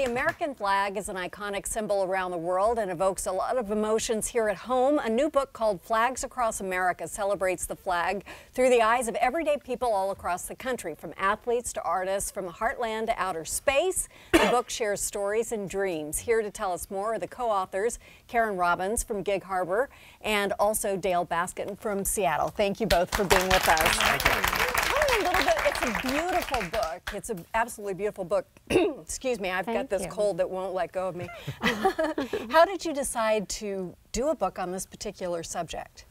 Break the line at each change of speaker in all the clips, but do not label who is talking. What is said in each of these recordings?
the American flag is an iconic symbol around the world and evokes a lot of emotions here at home. A new book called Flags Across America celebrates the flag through the eyes of everyday people all across the country, from athletes to artists, from the heartland to outer space. The book shares stories and dreams. Here to tell us more are the co-authors, Karen Robbins from Gig Harbor and also Dale Baskin from Seattle. Thank you both for being with us little bit. It's a beautiful book. It's an absolutely beautiful book. Excuse me, I've
Thank
got this
you.
cold that won't let go of me. How did you decide to do a book on this particular subject?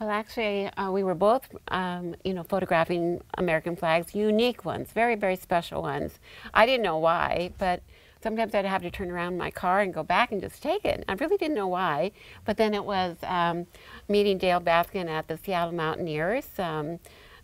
Well, actually, uh, we were both, um, you know, photographing American flags, unique ones, very, very special ones. I didn't know why, but sometimes I'd have to turn around in my car and go back and just take it. I really didn't know why, but then it was um, meeting Dale Baskin at the Seattle Mountaineers. Um,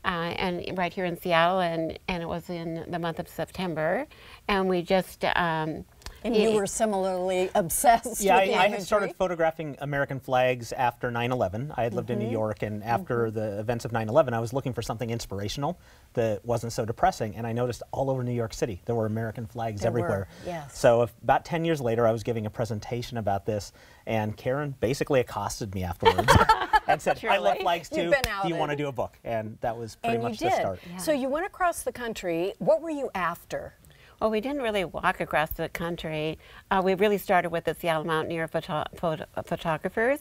uh, and right here in Seattle, and, and it was in the month of September, and we just um,
and you were similarly obsessed.
Yeah,
I,
I, had started photographing American flags after 9/11. I had lived mm -hmm. in New mm-hmm. York, and after mm -hmm. the events of 9/11, I was looking for something inspirational that wasn't so depressing. And I noticed all over New York City there were American flags
there
everywhere.
Were, yes.
So about 10 years later, I was giving a presentation about this, and Karen basically accosted me afterwards. and said,
Truly.
I love flags too. Do you want to do a book? And that was pretty
and
much
the
start.
Yeah. So you went across the country. What were you after?
Well, we didn't really walk across the country. Uh, we really started with the Seattle Mountaineer photo photo photographers,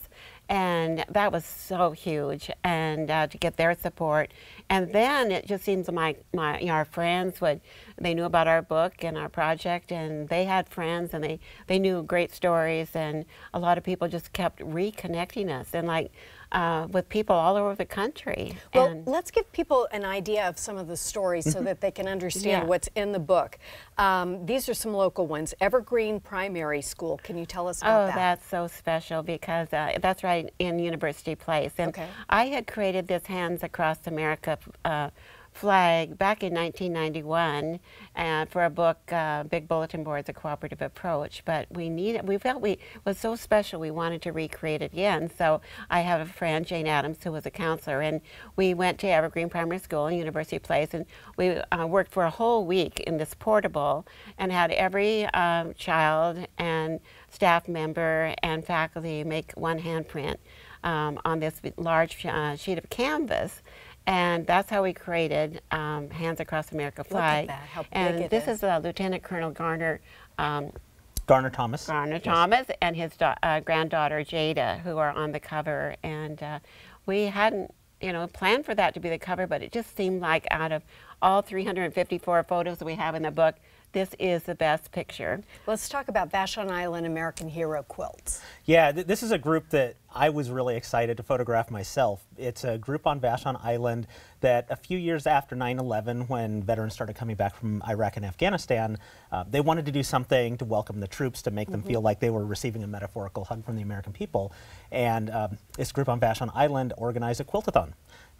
and that was so huge, and uh, to get their support. And then it just seems like my, you know, our friends would, they knew about our book and our project, and they had friends, and they, they knew great stories, and a lot of people just kept reconnecting us. And like, uh, with people all over the country.
Well, and let's give people an idea of some of the stories so mm-hmm. that they can understand
yeah.
what's in the book. Um, these are some local ones. Evergreen Primary School. Can you tell us about
oh,
that?
Oh, that's so special because uh, that's right in University Place. And
okay.
I had created this Hands Across America uh, flag back in 1991 uh, for a book, uh, Big Bulletin Boards, A Cooperative Approach. But we needed, we felt we was so special we wanted to recreate it again. So I have a friend, Jane Adams, who was a counselor, and we went to Evergreen Primary School in University Place, and we uh, worked for a whole week in this portable and had every um, child and staff member and faculty make one handprint um, on this large uh, sheet of canvas and that's how we created um, Hands Across America flag.
Look at that, how big
and
it
this
is.
is uh, Lieutenant Colonel Garner. Um,
Garner Thomas.
Garner
yes.
Thomas and his uh, granddaughter Jada, who are on the cover. And uh, we hadn't, you know, planned for that to be the cover, but it just seemed like out of all 354 photos that we have in the book, this is the best picture.
Let's talk about Vashon Island American Hero Quilts.
Yeah, th this is a group that I was really excited to photograph myself. It's a group on Vashon Island that a few years after 9-11, when veterans started coming back from Iraq and Afghanistan, uh, they wanted to do something to welcome the troops, to make mm -hmm. them feel like they were receiving a metaphorical hug from the American people. And um, this group on Vashon Island organized a quiltathon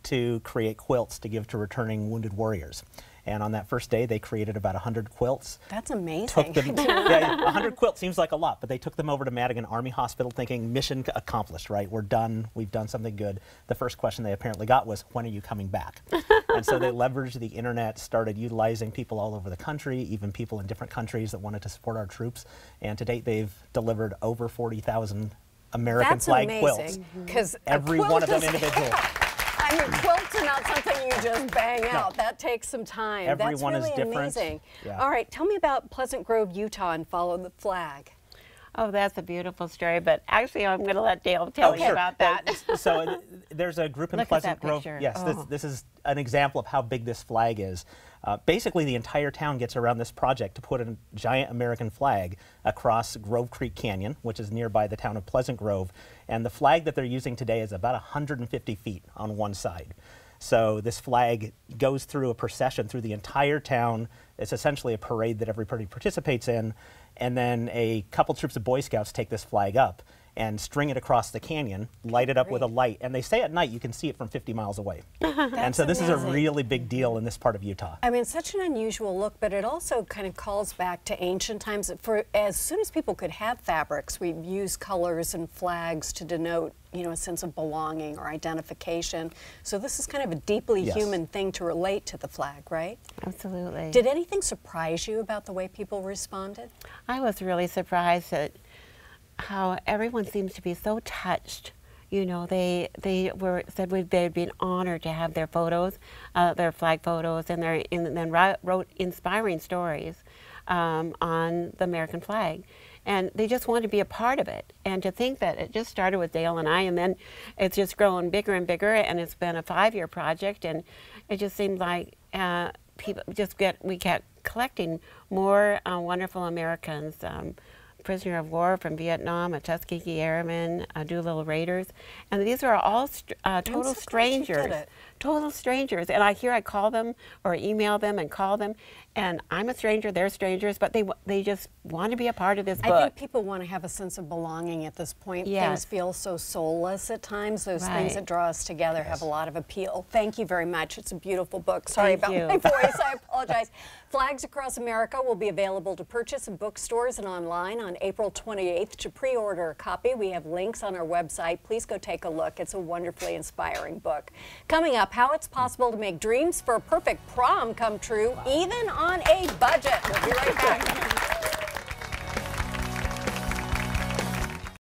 to create quilts to give to returning wounded warriors. And on that first day, they created about 100 quilts.
That's amazing.
Took them, yeah, 100 quilts seems like a lot, but they took them over to Madigan Army Hospital thinking, mission accomplished, right? We're done. We've done something good. The first question they apparently got was, when are you coming back? and so they leveraged the internet, started utilizing people all over the country, even people in different countries that wanted to support our troops. And to date, they've delivered over 40,000 American
That's
flag
amazing,
quilts. Mm-hmm.
Because
Every one of them individual.
I mean, quilts are not just bang no. out. That takes some time.
Everyone
That's really
is different.
amazing.
Yeah.
All right, tell me about Pleasant Grove, Utah, and follow the flag.
Oh, that's a beautiful story, but actually I'm going to let Dale tell
okay.
you about that.
so uh, there's a group in
Look
Pleasant Grove.
Picture.
Yes,
oh.
this, this is an example of how big this flag is. Uh, basically, the entire town gets around this project to put a giant American flag across Grove Creek Canyon, which is nearby the town of Pleasant Grove. And the flag that they're using today is about 150 feet on one side. So this flag goes through a procession through the entire town. It's essentially a parade that everybody participates in. And then a couple troops of Boy Scouts take this flag up. And string it across the canyon, light it up with a light, and they say at night you can see it from 50 miles away. and so this is a really big deal in this part of Utah.
I mean, such an unusual look, but it also kind of calls back to ancient times. For as soon as people could have fabrics, we used colors and flags to denote, you know, a sense of belonging or identification. So this is kind of a deeply
Yes.
human thing to relate to the flag, right?
Absolutely.
Did anything surprise you about the way people responded?
I was really surprised at how everyone seems to be so touched. You know, they they were said they'd be an honor to have their photos, uh, their flag photos, and their and then wrote inspiring stories um, on the American flag, and they just wanted to be a part of it. And to think that it just started with Dale and I, and then it's just grown bigger and bigger, and it's been a five-year project, and it just seemed like uh, people just get we kept collecting more uh, wonderful Americans. Um, prisoner of war from Vietnam, a Tuskegee Airman, a Doolittle Raiders, and these are all str uh, total
so glad you did
strangers. Total strangers, and I hear I call them or email them and call them, and I'm a stranger, they're strangers, but they they just want to be a part of this book.
I think people want to have a sense of belonging at this point.
Yes.
Things feel so soulless at times. Those things that draw us together have a lot of appeal. Thank you very much. It's a beautiful book. Sorry
Thank
about
you.
my voice. I apologize. Flags Across America will be available to purchase in bookstores and online on April 28th. To pre-order a copy, we have links on our website. Please go take a look. It's a wonderfully inspiring book. Coming up, how it's possible to make dreams for a perfect prom come true, even on a budget. We'll be right back.